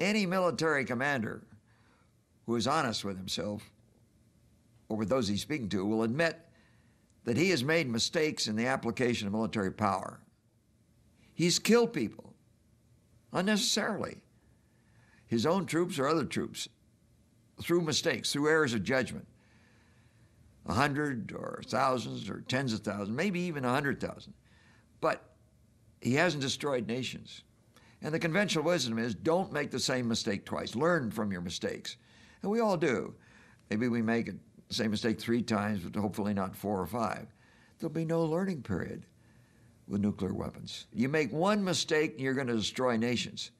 Any military commander who is honest with himself or with those he's speaking to will admit that he has made mistakes in the application of military power. He's killed people unnecessarily, his own troops or other troops, through mistakes, through errors of judgment. A hundred or thousands or tens of thousands, maybe even a hundred thousand. But he hasn't destroyed nations. And the conventional wisdom is don't make the same mistake twice. Learn from your mistakes. And we all do. Maybe we make the same mistake three times, but hopefully not four or five. There'll be no learning period with nuclear weapons. You make one mistake, and you're going to destroy nations.